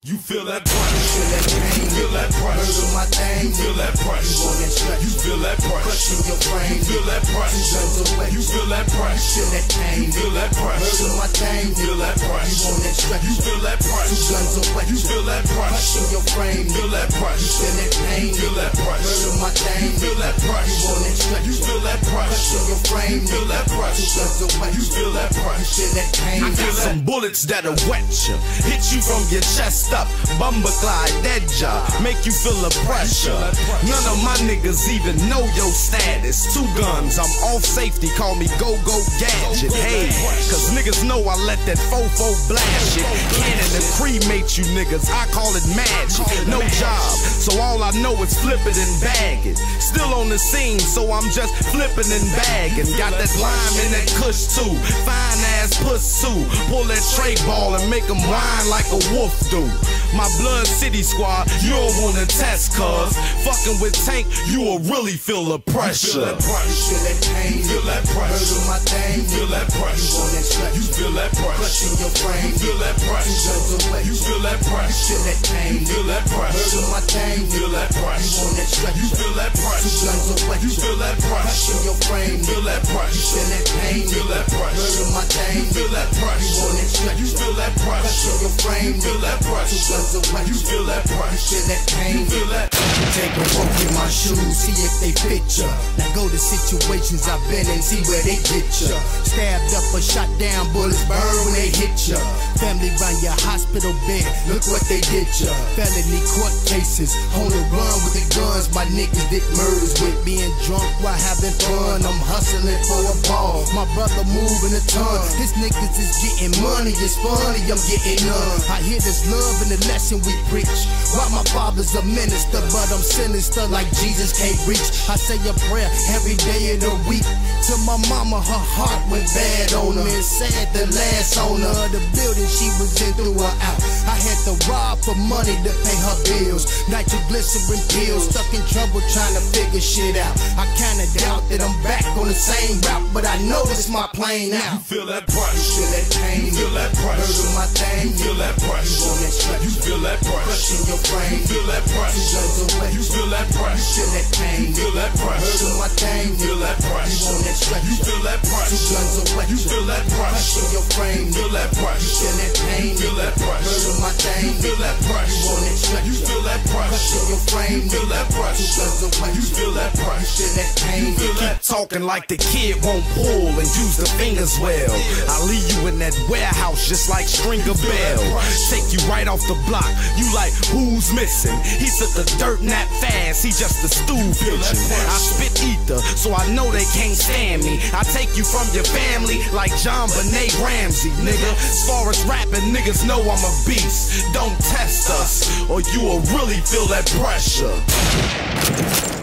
You feel that pressure. Feel that pain. You feel that pressure. Murder my thing. You feel that pressure. You on that stretch. You feel that pressure. Crushing your brain. You feel that away. You feel that pressure. Feel that pain. You feel that pressure. Murder my thing. You feel that pressure. You on that stretch. You feel that pressure. You feel that pressure. Crushing your brain. You feel that pressure. Feel that. You feel that pressure. Murder my thing. You feel that You pressure. on that stretch. You feel that pressure. Crushing your brain. You feel that away. You feel that. Feel that pain. I got some bullets that'll wet you, hit you from your chest up, bumper glide, dead ya, make you feel the pressure. None of my niggas even know your status. Two guns, I'm off safety, call me go go gadget. Hey, cause niggas know I let that fofo blast it. Cannon to cremate you niggas, I call it magic. No job, so all I know is flip it and bag it. Still on the scene, so I'm just flipping and bagging. Got that lime in that kush too, fine ass puss too. Pull that tray ball and make make 'em whine like a wolf do. My blood city squad, you don't wanna test cuz fucking with tank, you will really feel the Feel pressure. that pressure. Feel that pain. You feel that pressure. Murder my thing. You feel that You pressure. that stretch. You feel that pressure. Crushing your brain. You feel that pressure. You feel that pressure. Feel that pain. You feel that pressure. Murder my thing. You feel that You pressure. that stretch. You feel that pressure. Guns. You feel that pressure. Crushing your brain. You feel that pressure. Feel that pain. You feel that pressure. Murder my thing. You feel that You pressure. that stretch. You feel that pressure. Your brain. You feel that pressure. You feel that pressure. You Feel that pain. You feel that. Take a walk in my shoes, see if they fit ya. Now go to situations I've been in, see where they get ya. Stabbed up or shot down, bullets burn when they hit ya. Family run your hospital bed, look what they did ya. Felony court cases, on the run with the guns. My niggas did murders with being drunk while having fun. I'm hustling for a ball. My brother moving a ton. His niggas is getting money, it's funny, I'm getting none. I hear this love in the lesson we preach. While my father's a minister, but I'm sinister like Jesus can't reach. I say a prayer every day of the week. To my mama, her heart went bad on her. It's sad the last owner of the building she was in threw her out. I had to rob for money to pay her bills. Nitroglycerin pills, stuck in trouble trying to figure shit out. I kinda doubt that I'm back on the same route, but I know this my plane now. You feel that pressure. Feel that pain, You feel that pressure. my thing. You feel that pressure. on that stretch. You feel that pressure. Crushing your brain. You feel that pressure. You feel that pressure. Feel that pain. You feel that pressure. Murder my thing. You feel that pressure. You on that stretch. You feel that pressure. Guns away. You feel that pressure. Crushing your brain. You feel that pressure. Feel that pain. You feel that pressure. Murder my thing. You feel that pressure. Pressure. Your brain. You feel that pressure. You feel that pressure. You Feel that pain. You feel that. Talking like the kid won't pull and use the fingers well. I leave you in that warehouse just like Stringer Bell. Take you right off the block. You like, who's missing? He took a dirt nap fast. He just a stool pigeon. I spit ether, so I know they can't stand me. I take you from your family like JonBenét Ramsey, nigga. As far as rapping, niggas know I'm a beast. Don't test us, or you will really feel that pressure.